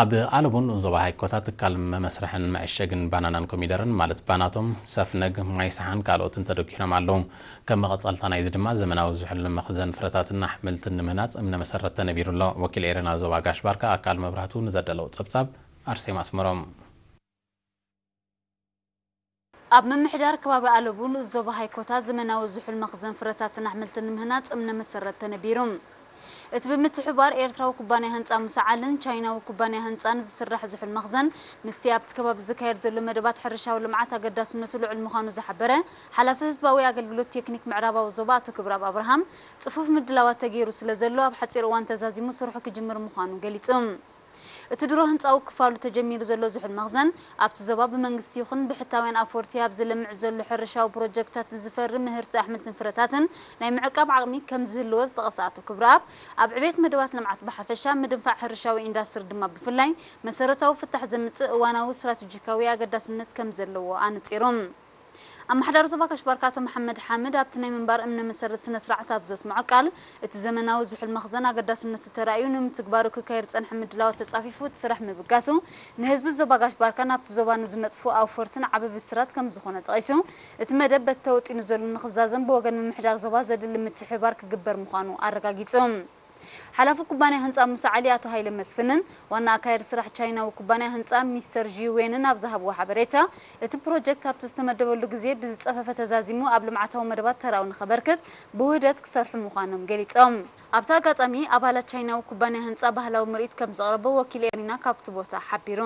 ኣብ ኣለቡን ዞባ ሃይኮታ ትካል መመስርሕን መዕሸግን ባናናን ኮሚደረን ማለት ባናቶም ሰፍነግ ማይ ሰሓን ካልኦትን ተደኪኖም ኣለዉ ከም መቐፀልታ ናይዚ ድማ ዘመናዊ ዝሕሉ መኽዘን ፍረታትን ኣሕምልትን ንምህናፅ እምነ መሰረተ ነቢሩ ኣሎ ወኪል ኤረና ዞባ ጋሽባርካ ኣካል መብራህቱ ንዘደለው ፀብጻብ ኣርሴማ ኣስመሮም ኣብ ምምሕዳር ከባቢ ኣለቡን ዞባ ሃይኮታ ዘመናዊ ዝሑል መኽዘን ፍረታትን ኣሕምልትን ንምህናፅ እምነ መሰረት ተነቢሩ እቲ ብምትሕባር ኤርትራዊ ኩባንያ ህንፃ ምሰዓልን ቻይናዊ ኩባንያ ህንፃን ዝስራሕ ዝሑል መኽዘን ምስቲ ኣብቲ ከባቢ ዝካየድ ዘሎ መደባት ሕርሻዊ ልምዓት ኣገዳስነቱ ልዑል ምዃኑ ዝሓበረ ሓላፊ ህዝባዊ ኣገልግሎት ቴክኒክ ምዕራባዊ ዞባ ኣቶ ክብራብ ኣብርሃም ፅፉፍ ምድላዋት ተገይሩ ስለ ዘሎ ኣብ ሓፂር እዋን ተዛዚሙ ስርሑ ክጅምር ምዃኑ ገሊጹ تدرو هنصاو كفالو تجميل زلو زحل مخزن ابتو زباب منغستي خن بحتاوين افورتيا بزلم زلو حرشا وبروجكتات زفر مهرت احمد نفرتاتن ناي معقب عقمي كم زلو زتقساتو كبراب اب عبيت مدوات لمعت بحفشا مدنفع حرشا واندستر دما بفلاي مسرتاو فتح زمت وانا استراتيجيكاويا قداسنت كم زلو انصيروم أما حدار زباك أشباركاته محمد حامد أبتني من بار أمن مسرد سنة سرعة تابزس معقال اتزمنا وزوح المخزنة قداس أن تترأيون ومتقبارو كوكيرتس أن حمد الله وتسعفيفو وتسرح مبقاسو نهزب الزباك أشباركان أبتزوبان زنطفو أو فورتن عبب السرات كم زخونة تغيسو اتمدب بتوت إنزول المخزازن بوغن من حدار زباك زد اللي متحبارك قبر مخانو أرقا جيتهم ሓላፊ ኩባንያ ህንፃ ሙሳዓሊ ኣቶ ሃይለ መስፍንን ዋና ኣካየድ ስራሕ ቻይናዊ ኩባንያ ህንፃ ሚስተር ጂዌንን ኣብ ዝሃብዎ ሓበሬታ እቲ ፕሮጀክት ኣብቲ ዝተመደበሉ ግዜ ብዝፀፈፈ ተዛዚሙ ኣብ ልምዓታዊ መደባት ተራው ንኸበርክት ብውህደት ክሰርሑ ምዃኖም ገሊፆም ኣብቲ ኣጋጣሚ ኣባላት ቻይናዊ ኩባንያ ህንፃ ባህላዊ ምርኢት ከም ዘቕረበ ወኪል ኤሪና ካብቲ ቦታ ሓቢሩ